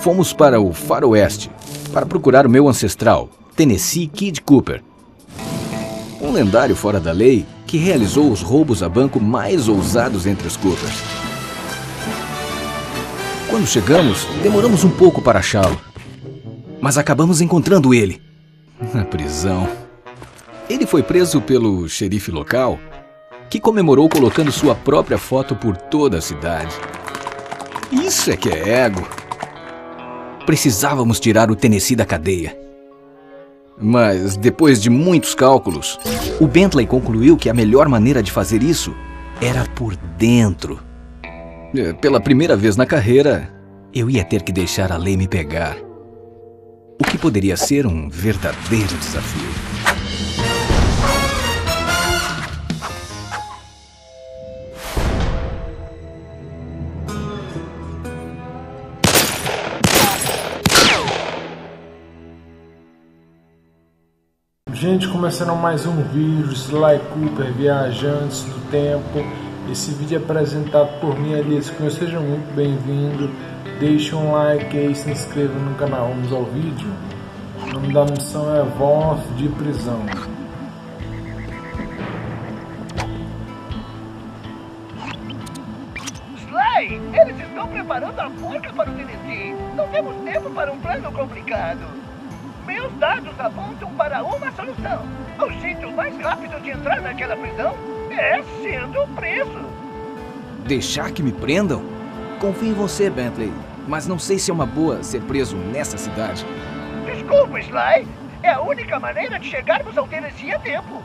Fomos para o faroeste para procurar o meu ancestral, Tennessee Kid Cooper. Um lendário fora da lei que realizou os roubos a banco mais ousados entre os Coopers. Quando chegamos, demoramos um pouco para achá-lo. Mas acabamos encontrando ele. Na prisão. Ele foi preso pelo xerife local, que comemorou colocando sua própria foto por toda a cidade. Isso é que é ego. Precisávamos tirar o Tennessee da cadeia. Mas, depois de muitos cálculos, o Bentley concluiu que a melhor maneira de fazer isso era por dentro. É, pela primeira vez na carreira, eu ia ter que deixar a lei me pegar. O que poderia ser um verdadeiro desafio. Gente, começando mais um vídeo, Sly Cooper, Viajantes do Tempo. Esse vídeo é apresentado por mim, Elias Cunha. Seja muito bem-vindo. Deixe um like aí, se inscreva no canal. Vamos ao vídeo. O nome da missão é Voz de Prisão. Sly, eles estão preparando a forca para o Tennessee. Não temos tempo para um plano complicado. Meus dados apontam para uma solução. O jeito mais rápido de entrar naquela prisão é sendo preso. Deixar que me prendam? Confio em você, Bentley. Mas não sei se é uma boa ser preso nessa cidade. Desculpa, Sly. É a única maneira de chegarmos ao Tennessee a tempo.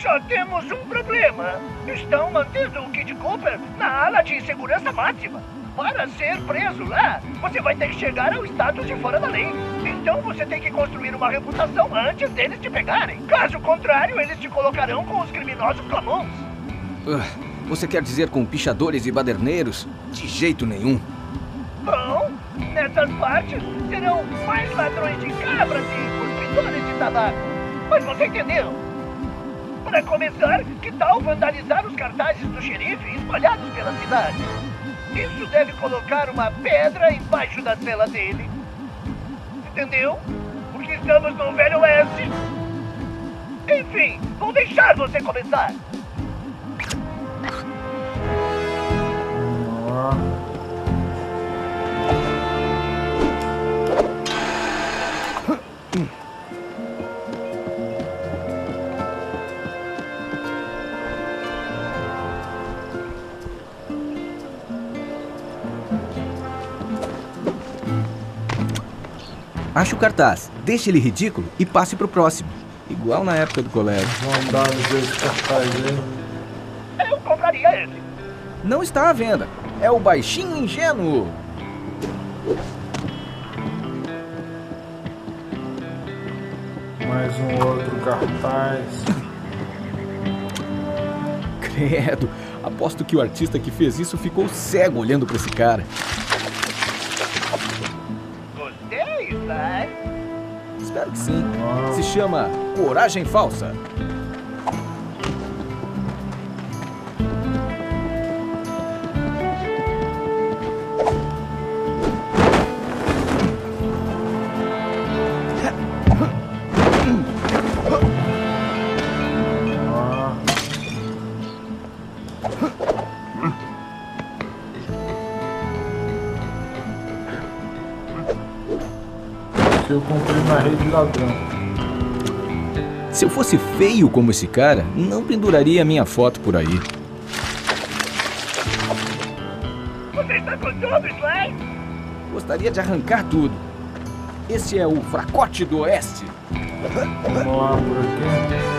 Só temos um problema. Estão mantendo o Kid Cooper na ala de segurança máxima. Para ser preso lá, você vai ter que chegar ao estado de fora da lei. Então você tem que construir uma reputação antes deles te pegarem. Caso contrário, eles te colocarão com os criminosos comuns. Uh, você quer dizer com pichadores e baderneiros? De jeito nenhum. Bom, nessas partes serão mais ladrões de cabras e cuspidores de tabaco. Mas você entendeu? Para começar, que tal vandalizar os cartazes do xerife espalhados pela cidade? Isso deve colocar uma pedra embaixo da cela dele. Entendeu? Porque estamos no Velho Oeste. Enfim, vou deixar você começar. Ache o cartaz, deixe ele ridículo e passe pro próximo. Igual na época do colégio. Vamos dar esse cartaz aí. Eu compraria esse. Não está à venda. É o baixinho ingênuo. Mais um outro cartaz. Credo. Aposto que o artista que fez isso ficou cego olhando para esse cara. Espero que sim. Se chama Coragem Falsa. Eu comprei na rede ladrão. Se eu fosse feio como esse cara, não penduraria minha foto por aí. Você está com tudo, Sly? Gostaria de arrancar tudo. Esse é o fracote do oeste. Vamos lá por aqui.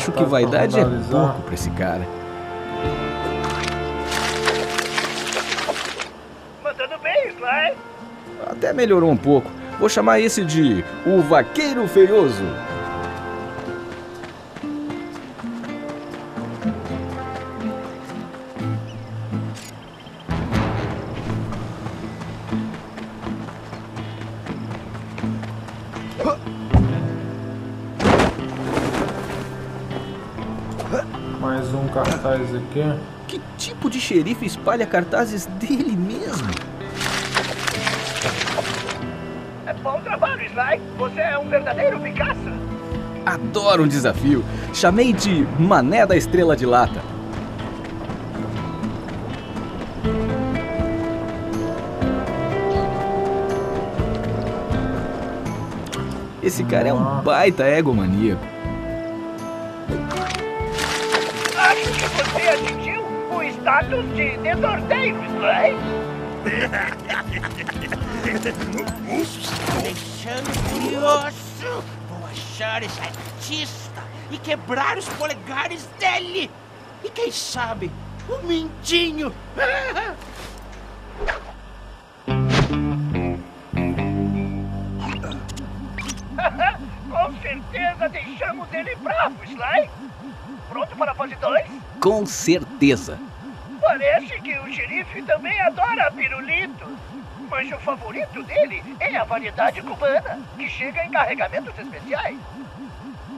Acho que vaidade é pouco pra esse cara. Mandando bem, Sly. Até melhorou um pouco. Vou chamar esse de o Vaqueiro Feioso. Aqui. Que tipo de xerife espalha cartazes dele mesmo? É bom trabalho, Sly. Você é um verdadeiro Picasso. Adoro um desafio. Chamei de Mané da Estrela de Lata. Esse cara é um baita egomaníaco. Status de desorteio, Sly. deixando furioso. Vou achar esse artista e quebrar os polegares dele. E quem sabe, o Mindinho. Com certeza deixamos ele bravo, Sly. Pronto para a fase 2? Com certeza. Parece que o xerife também adora pirulito. Mas o favorito dele é a variedade cubana, que chega em carregamentos especiais.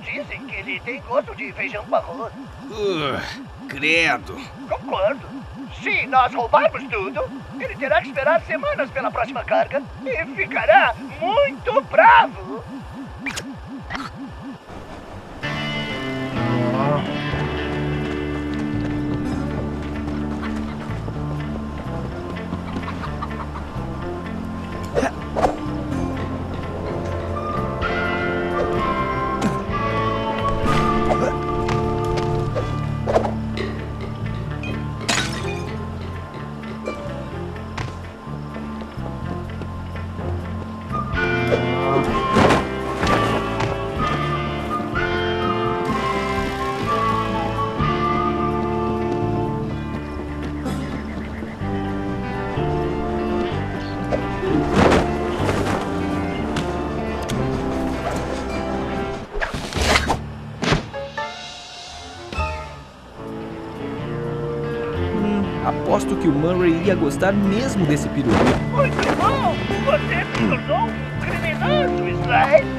Dizem que ele tem gosto de feijão com arroz. Uh, credo. Concordo. Se nós roubarmos tudo, ele terá que esperar semanas pela próxima carga e ficará muito bravo. Que o Murray ia gostar mesmo desse pirulito. Muito bom! Você se tornou um criminoso, Sly.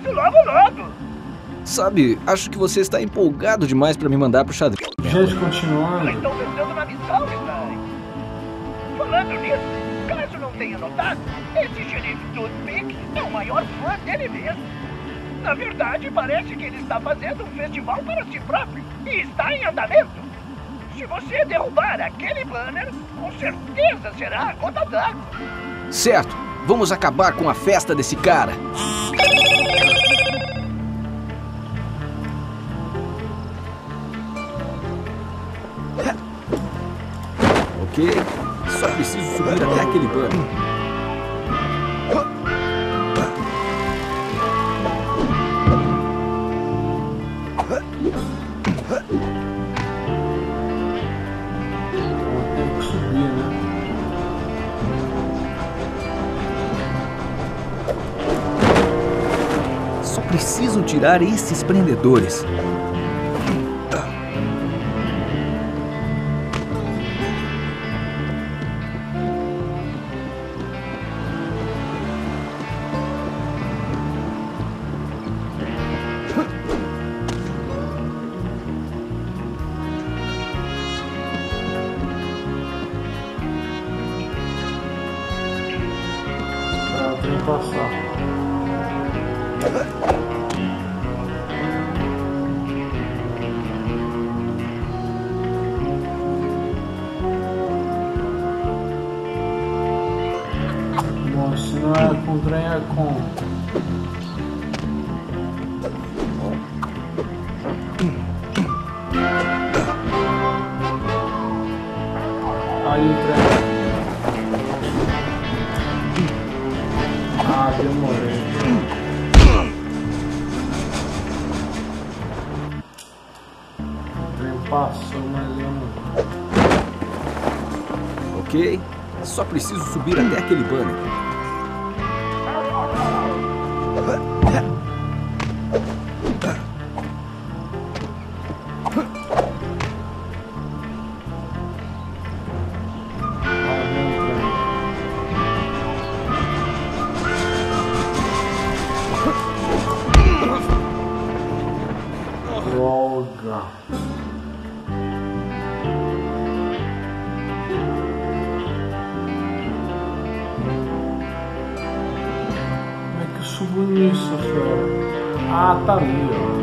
Preso logo, logo. Sabe, acho que você está empolgado demais para me mandar pro xadrez. Gente, Mas continuando. estão vencendo na missão, Sly. Falando nisso, caso não tenha notado, esse xerife Toothpick é o maior fã dele mesmo. Na verdade, parece que ele está fazendo um festival para si próprio e está em andamento. Se você derrubar aquele banner, com certeza será a gota d'água. Certo, vamos acabar com a festa desse cara. Ok, só preciso subir até aquele? Só preciso tirar esses prendedores. Trem passar. não é com trem, é com. Aí o trem. Passou, eu não. Ok, só preciso subir até aquele banner. Nisso, fera? Ah, tá ali, ó.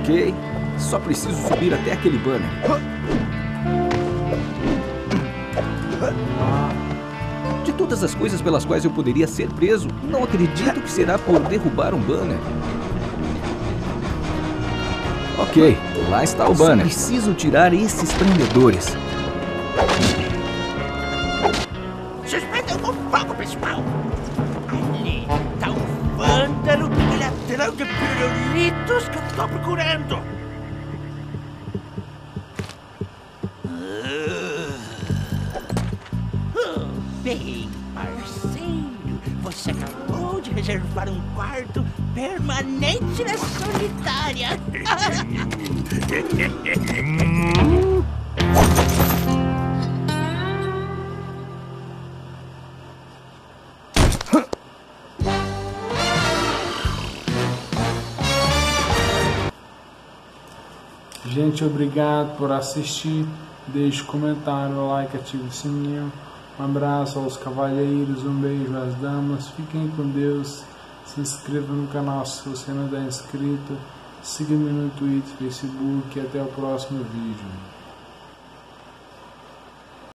Ok, só preciso subir até aquele banner. De todas as coisas pelas quais eu poderia ser preso, não acredito que será por derrubar um banner. Ok, lá está o banner. Preciso tirar esses prendedores. Ladrão de pirulitos que eu tô procurando! Ah, Bem, parceiro, você acabou de reservar um quarto permanente na solitária! Gente, obrigado por assistir. Deixe comentário, like, ative o sininho. Um abraço aos cavalheiros, um beijo às damas. Fiquem com Deus. Se inscreva no canal se você não está inscrito. Siga-me no Twitter, Facebook e até o próximo vídeo.